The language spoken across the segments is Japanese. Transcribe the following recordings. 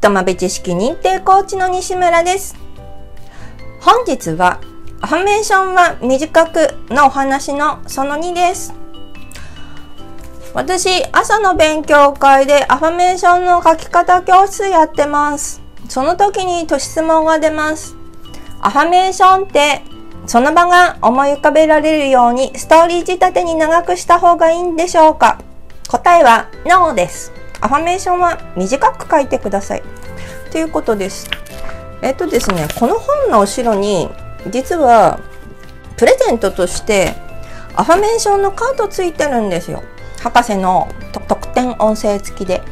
玉部知識認定コーチの西村です。本日は、アファメーションは短くのお話のその2です。私、朝の勉強会でアファメーションの書き方教室やってます。その時にと質問が出ます。アファメーションって、その場が思い浮かべられるようにストーリー仕立てに長くした方がいいんでしょうか？答えは NO です。アファメーションは短く書いてください。ということです。えっとですね、この本の後ろに実はプレゼントとしてアファメーションのカードついてるんですよ。博士の特典音声付きで。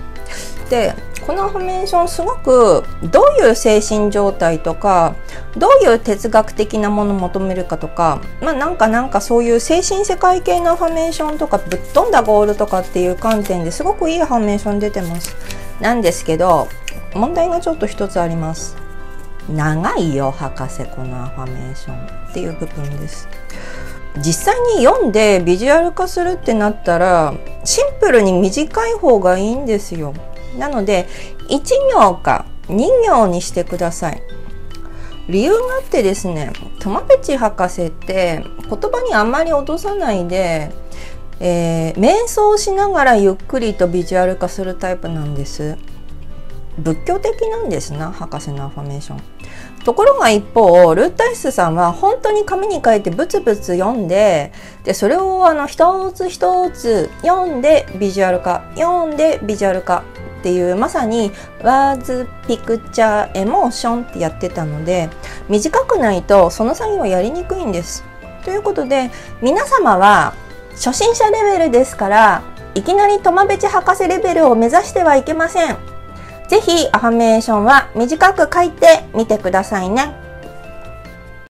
で、このアファメーションすごくどういう精神状態とかどういう哲学的なものを求めるかとかまあなんかなんかそういう精神世界系のアファメーションとかぶっ飛んだゴールとかっていう観点ですごくいいアファメーション出てます。なんですけど問題がちょっと一つあります。長いよ博士このアファメーションっていう部分です。実際に読んでビジュアル化するってなったらシンプルに短い方がいいんですよ。なので1行か2行にしてください。理由があってですねトマペチ博士って言葉にあんまり落とさないで、えー、瞑想しながらゆっくりとビジュアル化するタイプなんです。仏教的なんですな博士のアファメーション。ところが一方ルータイスさんは本当に紙に書いてブツブツ読んででそれをあの一つ一つ読んでビジュアル化読んでビジュアル化っていうまさにワーズピクチャーエモーションってやってたので短くないとその作業はやりにくいんです。ということで皆様は初心者レベルですからいきなりトマベチ博士レベルを目指してはいけません。ぜひアファメーションは短く書いてみてくださいね。